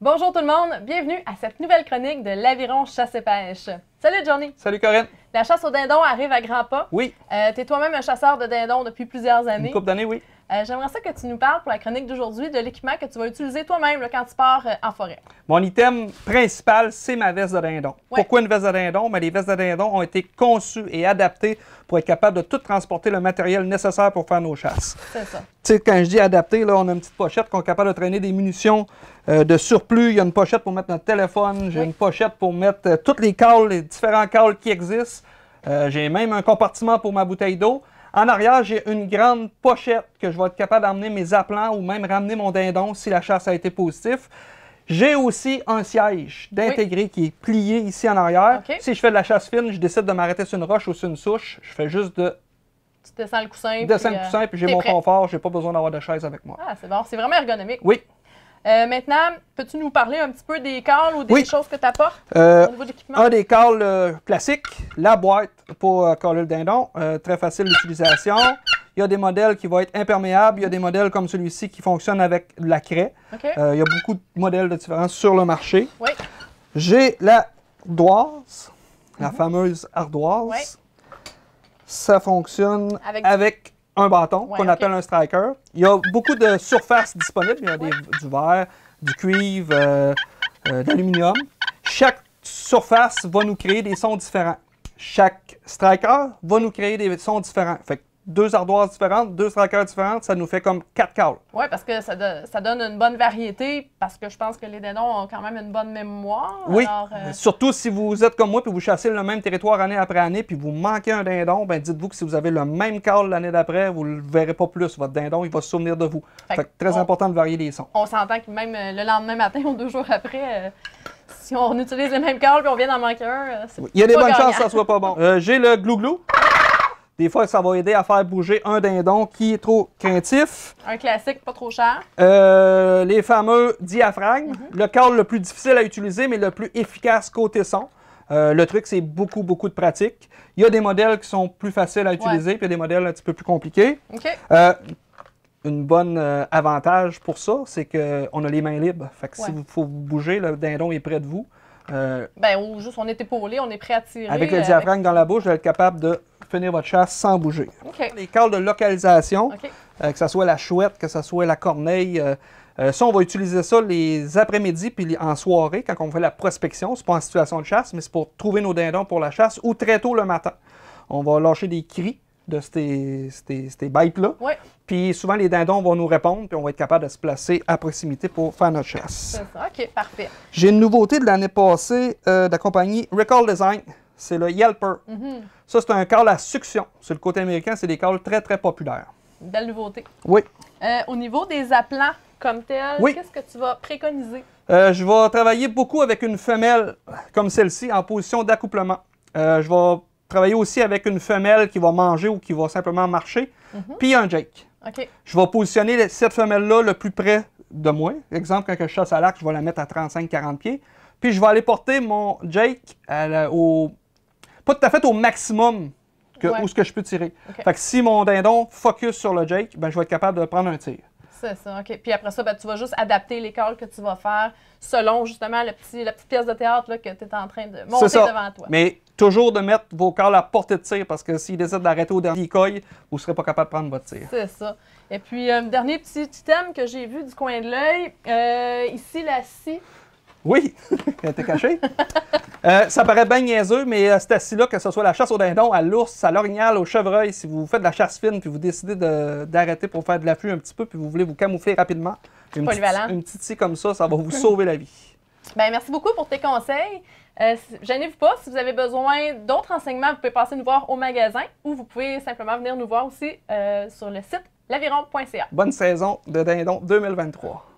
Bonjour tout le monde, bienvenue à cette nouvelle chronique de l'Aviron Chasse et Pêche. Salut Johnny! Salut Corinne. La chasse au dindon arrive à grands pas. Oui, Euh, tu es toi-même un chasseur de dindons depuis plusieurs années. une couple d'années, oui. Euh, J'aimerais ça que tu nous parles pour la chronique d'aujourd'hui de l'équipement que tu vas utiliser toi-même quand tu pars euh, en forêt. Mon item principal, c'est ma veste de dindon. Ouais. Pourquoi une veste de dindon? Les vestes de dindon ont été conçues et adaptées pour être capables de tout transporter le matériel nécessaire pour faire nos chasses. C'est ça. Tu sais, quand je dis adapté, là, on a une petite pochette qu'on est capable de traîner des munitions euh, de surplus. Il y a une pochette pour mettre notre téléphone. J'ai Oui. une pochette pour mettre toutes les cales, les différents cales qui existent. Euh, j'ai même un compartiment pour ma bouteille d'eau. En arrière, j'ai une grande pochette que je vais être capable d'emmener mes appelants ou même ramener mon dindon si la chasse a été positive. J'ai aussi un siège d'intégré qui est plié ici en arrière. Si je fais de la chasse fine, je décide de m'arrêter sur une roche ou sur une souche. Je fais juste de Tu descends le coussin. descendre puis, le euh, coussin puis j'ai mon prêt. confort. J'ai pas besoin d'avoir de chaise avec moi. Ah, c'est bon. C'est vraiment ergonomique. Oui. Euh, maintenant, peux-tu nous parler un petit peu des cales ou des Oui. choses que tu apportes Euh, au niveau de l'équipement? un des cales euh, classiques, la boîte pour euh, caler le dindon, euh, très facile d'utilisation. Il y a des modèles qui vont être imperméables, il y a des modèles comme celui-ci qui fonctionnent avec de la craie. Euh, il y a beaucoup de modèles de différents sur le marché. oui. J'ai la ardoise, la fameuse ardoise. Mhm. Ouais. Ça fonctionne Avec un bâton Ouais, qu'on appelle un striker. Il y a beaucoup de surfaces disponibles. Il y a des- du verre, du cuivre, euh, euh, de l'aluminium. Chaque surface va nous créer des sons différents. Chaque striker va nous créer des sons différents. Fait que deux ardoises différentes, deux strikers différentes, ça nous fait comme quatre cales. Oui, parce que ça, do- ça donne une bonne variété, parce que je pense que les dindons ont quand même une bonne mémoire. Oui, Alors, euh, surtout si vous êtes comme moi puis vous chassez le même territoire année après année puis vous manquez un dindon, ben dites-vous que si vous avez le même call l'année d'après, vous le verrez pas plus. Votre dindon, il va se souvenir de vous. Fait Fait, que très on- important de varier les sons. on s'entend que même euh, le lendemain matin ou deux jours après, euh, si on utilise les mêmes cales et on vient d'en manquer un, c'est Il y a des bonnes gagnant. chances que ça soit pas bon. Euh, J'ai le glou-glou. Des fois, ça va aider à faire bouger un dindon qui est trop craintif. Un classique, pas trop cher. Euh, les fameux diaphragmes. Mhm. Le câble le plus difficile à utiliser, mais le plus efficace côté son. Euh, le truc, c'est beaucoup, beaucoup de pratique. Il y a des modèles qui sont plus faciles à utiliser, puis il y a des modèles un petit peu plus compliqués. Euh, une bonne euh, avantage pour ça, c'est qu'on a les mains libres. Fait que Ouais. si vous faut vous bouger, le dindon est près de vous. Euh, Ben, ou juste on est épaulé, on est prêt à tirer. avec le diaphragme dans la bouche, vous allez être capable de finir votre chasse sans bouger. Les cales de localisation, euh, que ce soit la chouette, que ce soit la corneille, euh, euh, ça, on va utiliser ça les après-midi puis en soirée quand on fait la prospection. C'est pas en situation de chasse, mais c'est pour trouver nos dindons pour la chasse ou très tôt le matin. On va lâcher des cris de ces, ces, ces bêtes-là. Ouais, Puis souvent, les dindons vont nous répondre, puis on va être capable de se placer à proximité pour faire notre chasse. c'est ça. OK, parfait. J'ai une nouveauté de l'année passée euh, de la compagnie Recall Design. C'est le Yelper. Mhm. Ça, c'est un câble à succion. Sur le côté américain, c'est des câbles très, très populaires. Belle nouveauté. Oui. Euh, au niveau des appelants comme Oui. qu'est-ce que tu vas préconiser? Euh, je vais travailler beaucoup avec une femelle comme celle-ci en position d'accouplement. Euh, je vais travailler aussi avec une femelle qui va manger ou qui va simplement marcher, puis un Jake. OK. Je vais positionner cette femelle-là le plus près de moi. Exemple, quand je chasse à l'arc, je vais la mettre à 35-40 pieds. Puis je vais aller porter mon Jake à la- au. Pas tout à fait au maximum que, Ouais. où ce que je peux tirer. Fait que si mon dindon focus sur le Jake, ben, je vais être capable de prendre un tir. C'est ça, OK. Puis après ça, ben, tu vas juste adapter les calls que tu vas faire selon justement le petit, la petite pièce de théâtre là, que tu es en train de monter ça. devant toi. Mais toujours de mettre vos corps à portée de tir parce que s'ils décident d'arrêter au dernier coil, vous ne serez pas capable de prendre votre tir. C'est ça. Et puis, euh, dernier petit item que j'ai vu du coin de l'œil. euh, ici, la scie. Oui, elle était cachée. Euh, ça paraît bien niaiseux, mais euh, c'est assis-là, que ce soit la chasse au dindon, à l'ours, à l'orignal, au chevreuil, si vous faites de la chasse fine, puis vous décidez de- d'arrêter pour faire de l'affût un petit peu, puis vous voulez vous camoufler rapidement, une petite, Polyvalent. une petite scie comme ça, ça va vous sauver la vie. Ben, merci beaucoup pour tes conseils. Euh, Gênez-vous pas, si vous avez besoin d'autres renseignements, vous pouvez passer nous voir au magasin ou vous pouvez simplement venir nous voir aussi euh, sur le site l'aviron.ca. Bonne saison de dindon 2023.